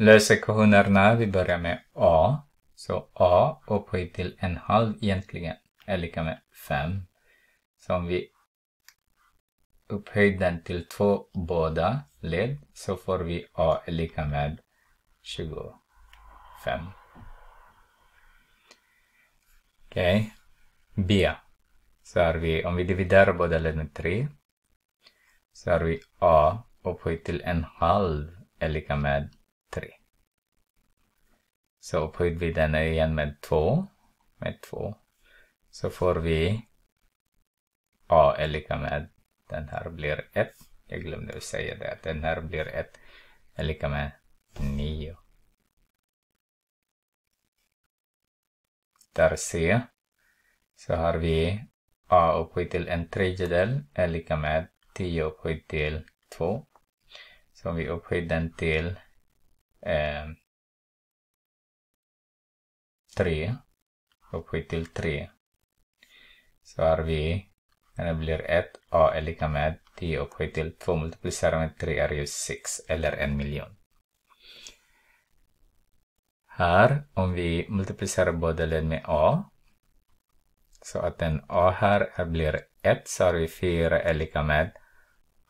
Lösekvationerna, vi börjar med A. Så A upphöjt till en halv egentligen är lika med 5. Så om vi upphöjt den till två båda led så får vi A är lika med 25. Okej. Okay. B. Så har vi, om vi dividerar båda led med 3 så har vi A upphöjt till en halv är lika med så upphöjt vi den igen med 2. Med 2. Så får vi A är lika med den här blir 1. Jag glömde att säga det. Att den här blir 1 är lika med 9. Där C så har vi A upphöjt till en tredjedel är lika med 10 upphöjt till 2. Så om vi upphöjer den till eh, 3 upphöjt till 3 så har vi när det blir 1 a är lika med 10 upphöjt till 2 multiplicerat med 3 är ju 6 eller en miljon. Här, om vi multiplicerar båda led med a så att en a här blir 1 så har vi 4 är lika med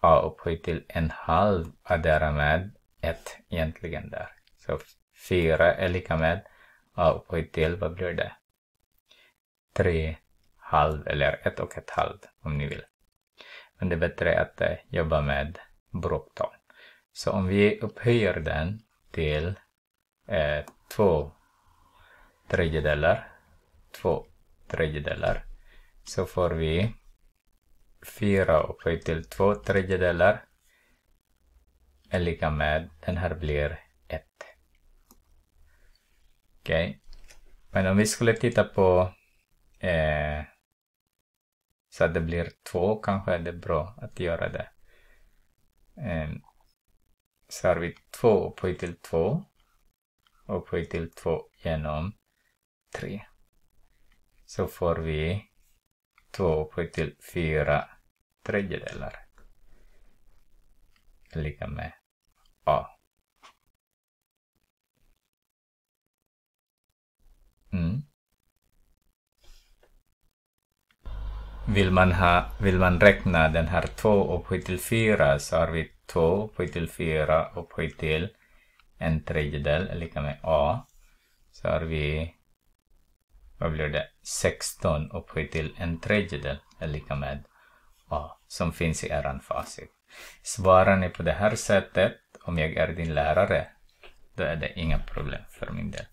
a upphöjt till en halv och därmed 1 egentligen där. Så 4 är lika med a upphöjt till, vad blir det? 3 halv eller ett och ett halvt om ni vill. Men det är bättre att eh, jobba med bråktal. Så om vi upphöjer den till eh, två tredjedelar, två tredjedelar, så får vi fyra upphöjt till två tredjedelar är lika med, den här blir Okej. Okay. Men om vi skulle titta på eh, så att det blir två kanske är det bra att göra det. Eh, så har vi två upphöjt till två upphöjt till två genom tre. Så får vi två upphöjt till fyra tredjedelar. Lika med A. Mm. Vill man, ha, vill man räkna den här 2 upphöjt till 4 så har vi 2 upphöjt till 4 upphöjt till en tredjedel lika med A. Så har vi vad blir det? 16 upphöjt till en tredjedel är lika med A som finns i eran facit. Svarar ni på det här sättet, om jag är din lärare, då är det inga problem för min del.